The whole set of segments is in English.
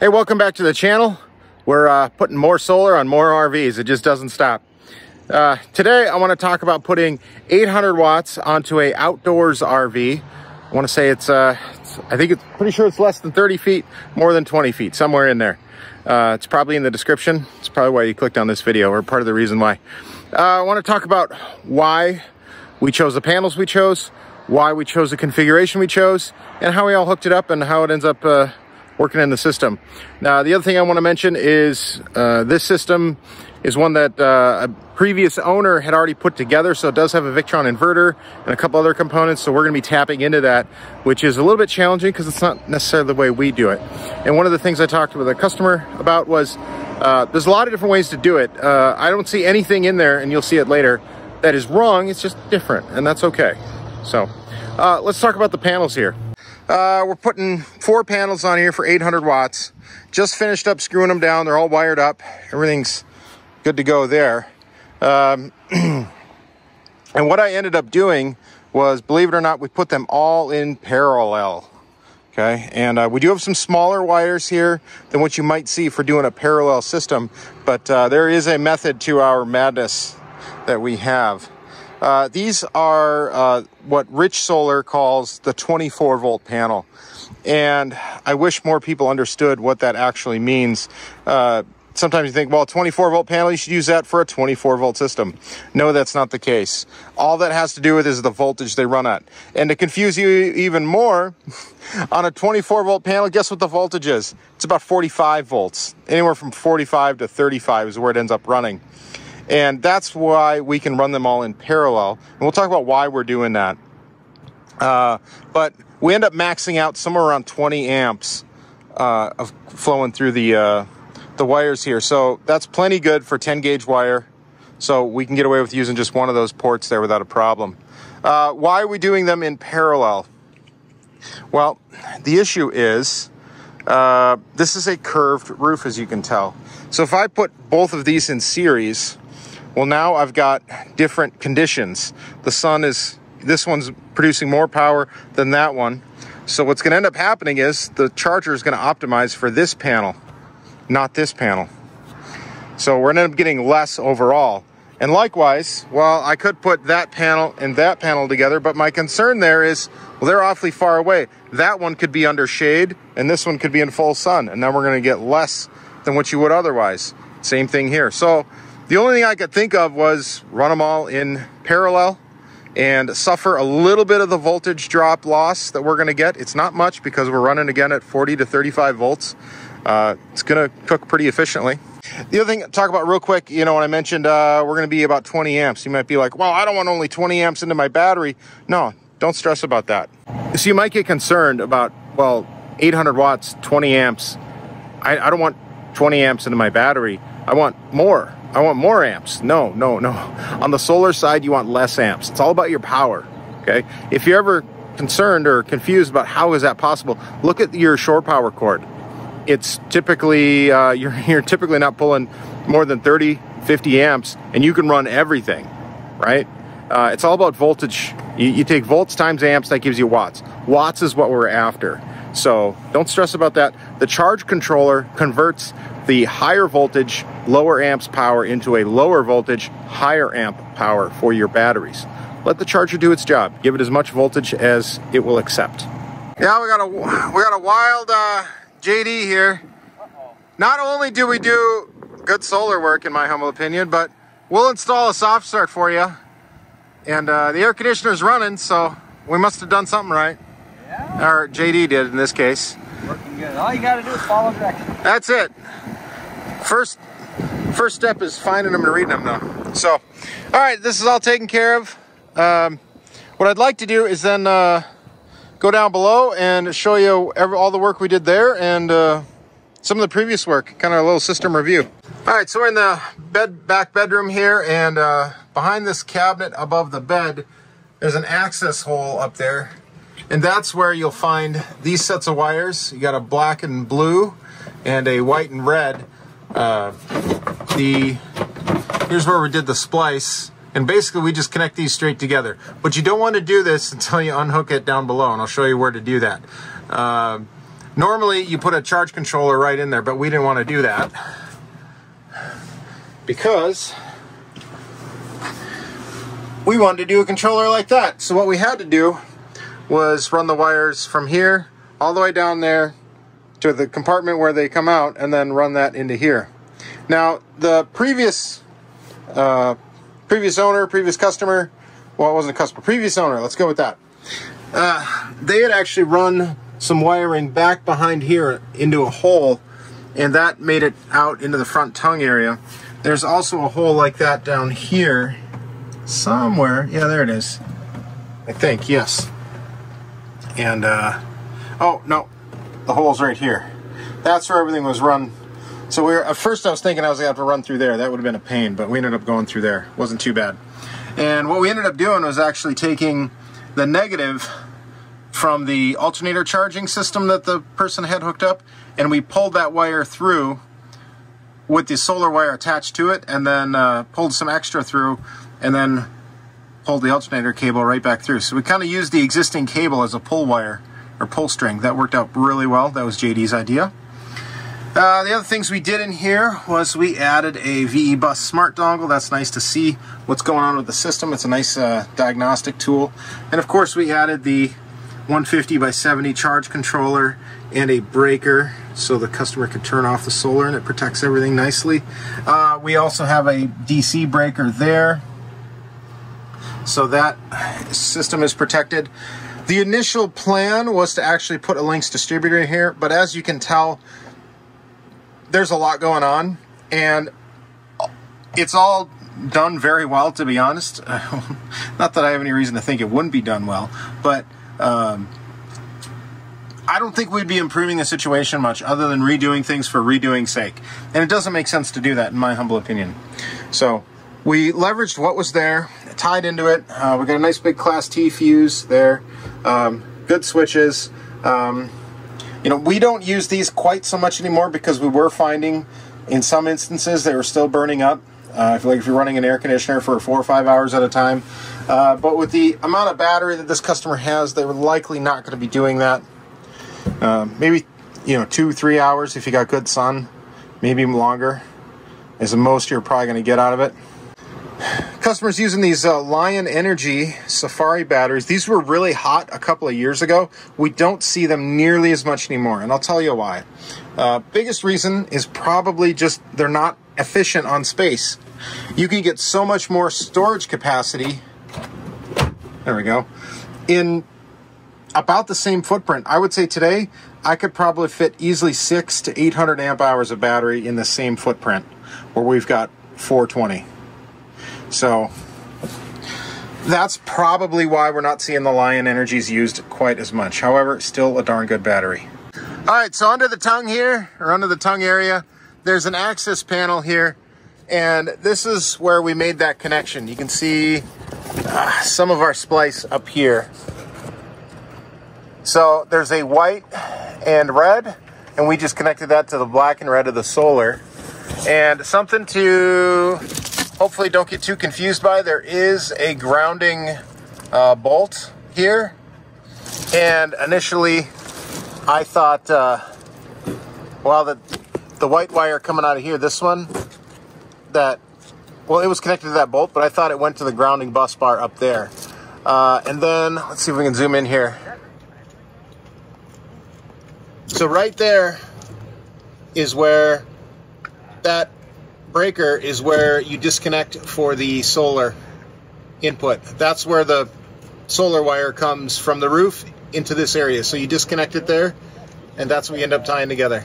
Hey, welcome back to the channel. We're uh, putting more solar on more RVs. It just doesn't stop. Uh, today, I want to talk about putting 800 watts onto a outdoors RV. I want to say it's, uh, it's, I think it's pretty sure it's less than 30 feet, more than 20 feet, somewhere in there. Uh, it's probably in the description. It's probably why you clicked on this video or part of the reason why. Uh, I want to talk about why we chose the panels we chose, why we chose the configuration we chose, and how we all hooked it up and how it ends up uh, working in the system. Now, the other thing I want to mention is uh, this system is one that uh, a previous owner had already put together, so it does have a Victron inverter and a couple other components, so we're going to be tapping into that, which is a little bit challenging because it's not necessarily the way we do it. And one of the things I talked with a customer about was uh, there's a lot of different ways to do it. Uh, I don't see anything in there, and you'll see it later, that is wrong. It's just different, and that's okay. So uh, let's talk about the panels here. Uh, we're putting four panels on here for 800 watts. Just finished up screwing them down. They're all wired up. Everything's good to go there. Um, and what I ended up doing was, believe it or not, we put them all in parallel. Okay, and uh, we do have some smaller wires here than what you might see for doing a parallel system, but uh, there is a method to our madness that we have. Uh, these are uh, what Rich Solar calls the 24 volt panel. And I wish more people understood what that actually means. Uh, sometimes you think, well, 24 volt panel, you should use that for a 24 volt system. No, that's not the case. All that has to do with is the voltage they run at. And to confuse you even more, on a 24 volt panel, guess what the voltage is? It's about 45 volts. Anywhere from 45 to 35 is where it ends up running. And that's why we can run them all in parallel. And we'll talk about why we're doing that. Uh, but we end up maxing out somewhere around 20 amps uh, of flowing through the, uh, the wires here. So that's plenty good for 10 gauge wire. So we can get away with using just one of those ports there without a problem. Uh, why are we doing them in parallel? Well, the issue is uh, this is a curved roof, as you can tell. So if I put both of these in series, well, now I've got different conditions. The sun is, this one's producing more power than that one. So what's going to end up happening is the charger is going to optimize for this panel, not this panel. So we're to end up getting less overall. And likewise, well, I could put that panel and that panel together, but my concern there is, well, they're awfully far away. That one could be under shade and this one could be in full sun. And then we're going to get less than what you would otherwise. Same thing here. So the only thing I could think of was run them all in parallel and suffer a little bit of the voltage drop loss that we're going to get. It's not much because we're running again at 40 to 35 volts. Uh, it's going to cook pretty efficiently. The other thing to talk about real quick, you know, when I mentioned uh, we're going to be about 20 amps, you might be like, well, I don't want only 20 amps into my battery. No, don't stress about that. So you might get concerned about, well, 800 watts, 20 amps. I, I don't want 20 amps into my battery. I want more. I want more amps. No, no, no. On the solar side, you want less amps. It's all about your power, okay? If you're ever concerned or confused about how is that possible, look at your shore power cord. It's typically, uh, you're, you're typically not pulling more than 30, 50 amps, and you can run everything, right? Uh, it's all about voltage. You, you take volts times amps, that gives you watts. Watts is what we're after. So don't stress about that. The charge controller converts the higher voltage, lower amps power into a lower voltage, higher amp power for your batteries. Let the charger do its job. Give it as much voltage as it will accept. Yeah, we got a we got a wild uh, JD here. Not only do we do good solar work, in my humble opinion, but we'll install a soft start for you. And uh, the air conditioner's running, so we must have done something right. Yeah. Or JD did in this case. Working good. All you gotta do is follow directions. That's it. First, first step is finding them and reading them though. So, all right, this is all taken care of. Um, what I'd like to do is then uh, go down below and show you every, all the work we did there and uh, some of the previous work, kind of a little system review. All right, so we're in the bed back bedroom here and uh, behind this cabinet above the bed, there's an access hole up there. And that's where you'll find these sets of wires. You got a black and blue and a white and red. Uh, the here's where we did the splice and basically we just connect these straight together but you don't want to do this until you unhook it down below and I'll show you where to do that uh, Normally you put a charge controller right in there, but we didn't want to do that because we wanted to do a controller like that. So what we had to do was run the wires from here all the way down there to the compartment where they come out and then run that into here. Now the previous uh, previous owner, previous customer, well it wasn't a customer, previous owner, let's go with that. Uh, they had actually run some wiring back behind here into a hole and that made it out into the front tongue area. There's also a hole like that down here somewhere. Yeah, there it is. I think, yes. And, uh, oh, no, the hole's right here. That's where everything was run. So we were, at first I was thinking I was gonna have to run through there. That would have been a pain, but we ended up going through there. Wasn't too bad. And what we ended up doing was actually taking the negative from the alternator charging system that the person had hooked up, and we pulled that wire through with the solar wire attached to it, and then uh, pulled some extra through, and then pulled the alternator cable right back through. So we kind of used the existing cable as a pull wire, or pull string. That worked out really well. That was JD's idea. Uh, the other things we did in here was we added a VE Bus Smart Dongle. That's nice to see what's going on with the system. It's a nice uh, diagnostic tool. And of course we added the 150 by 70 charge controller and a breaker so the customer can turn off the solar and it protects everything nicely. Uh, we also have a DC breaker there so that system is protected. The initial plan was to actually put a Lynx distributor here, but as you can tell, there's a lot going on and it's all done very well to be honest. Not that I have any reason to think it wouldn't be done well, but um, I don't think we'd be improving the situation much other than redoing things for redoing sake. And it doesn't make sense to do that, in my humble opinion. So we leveraged what was there, tied into it. Uh, we got a nice big Class T fuse there, um, good switches. Um, you know, we don't use these quite so much anymore because we were finding in some instances they were still burning up. Uh, if, like if you're running an air conditioner for four or five hours at a time. Uh, but with the amount of battery that this customer has, they were likely not going to be doing that. Uh, maybe, you know, two, three hours if you got good sun, maybe longer is the most you're probably going to get out of it. Customers using these uh, Lion Energy Safari batteries, these were really hot a couple of years ago. We don't see them nearly as much anymore, and I'll tell you why. Uh, biggest reason is probably just they're not efficient on space you can get so much more storage capacity. There we go. In about the same footprint. I would say today I could probably fit easily six to 800 amp hours of battery in the same footprint where we've got 420. So that's probably why we're not seeing the Lion Energies used quite as much. However, still a darn good battery. All right, so under the tongue here, or under the tongue area, there's an access panel here and this is where we made that connection. You can see uh, some of our splice up here. So there's a white and red, and we just connected that to the black and red of the solar. And something to hopefully don't get too confused by, there is a grounding uh, bolt here. And initially I thought, uh, well, the, the white wire coming out of here, this one, that, well, it was connected to that bolt, but I thought it went to the grounding bus bar up there. Uh, and then, let's see if we can zoom in here. So right there is where that breaker is where you disconnect for the solar input. That's where the solar wire comes from the roof into this area. So you disconnect it there, and that's what we end up tying together.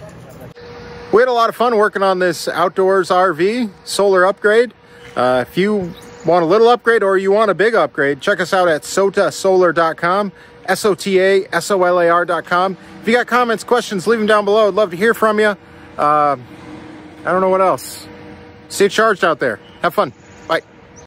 We had a lot of fun working on this outdoors RV solar upgrade. Uh, if you want a little upgrade or you want a big upgrade, check us out at sotasolar.com, S-O-T-A-S-O-L-A-R.com. If you got comments, questions, leave them down below. I'd love to hear from you. Uh, I don't know what else. Stay charged out there. Have fun.